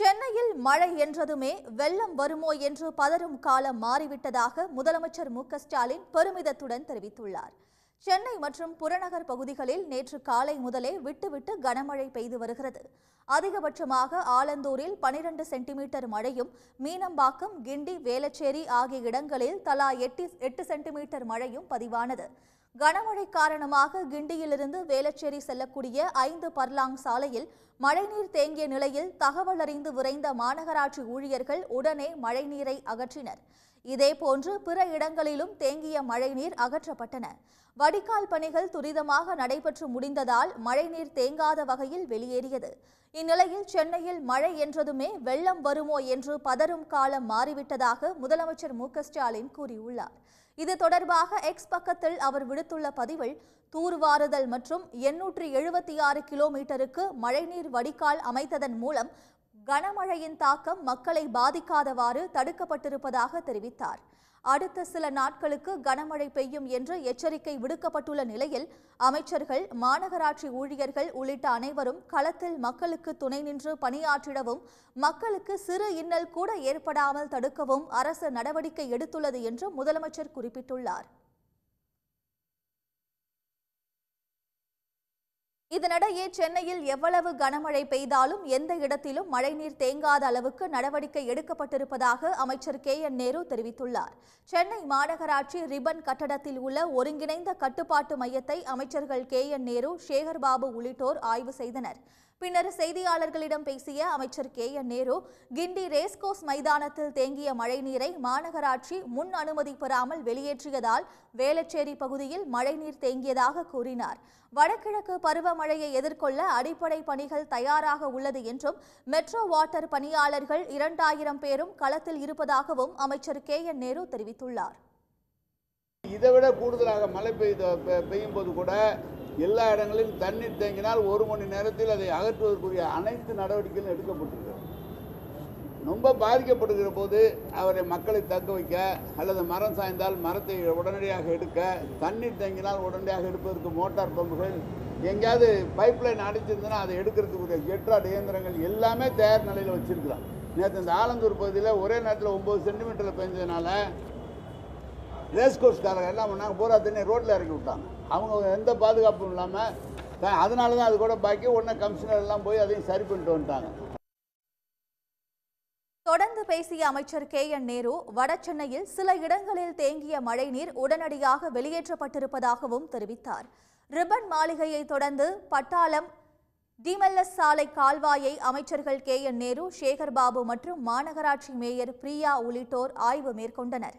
சென்னையில் மழை என்றதுமே வெள்ளம் வருமோ என்று பதறும் காலம் மாறிவிட்டதாக முதலமைச்சர் மு க ஸ்டாலின் பெருமிதத்துடன் தெரிவித்துள்ளார். சென்னை மற்றும் புறநகர் பகுதிகளில் நேற்று காலை முதலே விட்டுவிட்டு கனமழை பெய்து வருகிறது. அதிகபட்சமாக ஆலந்தூரில் 12 சென்டிமீட்டர் மழையும் மீனம்பாக்கம் கிண்டி வேலச்சேரி ஆகிய இடங்களில் தலா எட்டு எட்டு சென்டிமீட்டர் மழையும் பதிவானது. கனமழை காரணமாக கிண்டியிலிருந்து வேளச்சேரி செல்லக்கூடிய ஐந்து பர்லாங் சாலையில் மழைநீர் தேங்கிய நிலையில் தகவல் அறிந்து விரைந்த மாநகராட்சி ஊழியர்கள் உடனே மழைநீரை அகற்றினர். இதேபோன்று பிற இடங்களிலும் தேங்கிய மழைநீர் அகற்றப்பட்டன. வடிகால் பணிகள் துரிதமாக நடைபெற்று முடிந்ததால் மழைநீர் தேங்காத வகையில் வெளியேறியது. இந்நிலையில் சென்னையில் மழை என்றதுமே வெள்ளம் வருமோ என்று பதறும் காலம் மாறிவிட்டதாக முதலமைச்சர் மு. ஸ்டாலின் கூறியுள்ளார். இது தொடர்பாக எக்ஸ் பக்கத்தில் அவர் விடுத்துள்ள பதிவில் தூர்வாறுதல் மற்றும் எண்ணூற்றி எழுபத்தி ஆறு கிலோமீட்டருக்கு மழைநீர் வடிகால் அமைத்ததன் மூலம் கனமழையின் தாக்கம் மக்களை பாதிக்காதவாறு தடுக்கப்பட்டிருப்பதாக தெரிவித்தார். அடுத்த சில நாட்களுக்கு கனமழை பெய்யும் என்று எச்சரிக்கை விடுக்கப்பட்டுள்ள நிலையில் அமைச்சர்கள் மாநகராட்சி ஊழியர்கள் உள்ளிட்ட அனைவரும் களத்தில் மக்களுக்கு துணை நின்று பணியாற்றிடவும் மக்களுக்கு சிறு இன்னல் கூட ஏற்படாமல் தடுக்கவும் அரசு நடவடிக்கை எடுத்துள்ளது என்று முதலமைச்சர் குறிப்பிட்டுள்ளார். இதனிடையே சென்னையில் எவ்வளவு கனமழை பெய்தாலும் எந்த இடத்திலும் மழைநீர் தேங்காத அளவுக்கு நடவடிக்கை எடுக்கப்பட்டிருப்பதாக அமைச்சர் கே என் நேரு தெரிவித்துள்ளார். சென்னை மாநகராட்சி ரிபன் கட்டடத்தில் உள்ள ஒருங்கிணைந்த கட்டுப்பாட்டு மையத்தை அமைச்சர்கள் கே என் நேரு சேகர்பாபு உள்ளிட்டோர் ஆய்வு செய்தனர். பின்னர் செய்தியாளர்களிடம் பேசிய அமைச்சர் K. N. Nehru Guindy racecourse மைதானத்தில் தேங்கிய மழைநீரை மாநகராட்சி முன் அனுமதி பெறாமல் வெளியேற்றியதால் வேலச்சேரி பகுதியில் மழைநீர் தேங்கியதாக கூறினார். வடகிழக்கு பருவமழையை எதிர்கொள்ள அடிப்படை பணிகள் தயாராக உள்ளது என்றும் மெட்ரோ வாட்டர் பணியாளர்கள் இரண்டாயிரம் பேரும் களத்தில் இருப்பதாகவும் அமைச்சர் கே. என். நேரு தெரிவித்துள்ளார். இதை விட கூடுதலாக மழை பெய்த பெய்யும் போது கூட எல்லா இடங்களிலும் தண்ணீர் தேங்கினால் ஒரு மணி நேரத்தில் அதை அகற்றுவதற்குரிய அனைத்து நடவடிக்கைகளும் எடுக்கப்பட்டிருக்கிறது. ரொம்ப பாதிக்கப்படுகிற போது அவரை மக்களை தக்க வைக்க அல்லது மரம் சாய்ந்தால் மரத்தை உடனடியாக எடுக்க தண்ணீர் தேங்கினால் உடனடியாக எடுப்பதற்கு மோட்டார் பம்புகள் எங்கேயாவது பைப் லைன் அடைச்சிருந்ததுன்னா அதை எடுக்கிறதுக்குரிய ஜெட்ராட் இயந்திரங்கள் எல்லாமே தயார் நிலையில் வச்சிருக்கிறோம் நேற்று இந்த ஆலந்தூர் பகுதியில் ஒரே நேரத்தில் ஒம்பது சென்டிமீட்டரில் பெஞ்சதுனால ரேஸ் கோர்ஸ்காரங்க என்ன பண்ணாங்க? பூரா தண்ணி ரோட்டில் இறக்கி விட்டாங்க அவங்க எந்த பாதுகாப்பும் இல்லாமல் அதனால தான் அது கூட பாக்கி உடனே கமிஷனர் எல்லாம் போய் அதையும் சரி பண்ணிட்டு வந்துட்டாங்க. தொடர்ந்து பேசிய அமைச்சர் கே என் நேரு வடசென்னையில் சில இடங்களில் தேங்கிய மழைநீர் உடனடியாக வெளியேற்றப்பட்டிருப்பதாகவும் தெரிவித்தார். ரிப்பன் மாளிகையை தொடர்ந்து பட்டாளம் டிமெல்லஸ் சாலை கால்வாயை அமைச்சர்கள் கே என் நேரு சேகர்பாபு மற்றும் மாநகராட்சி மேயர் பிரியா உள்ளிட்டோர் ஆய்வு மேற்கொண்டனர்.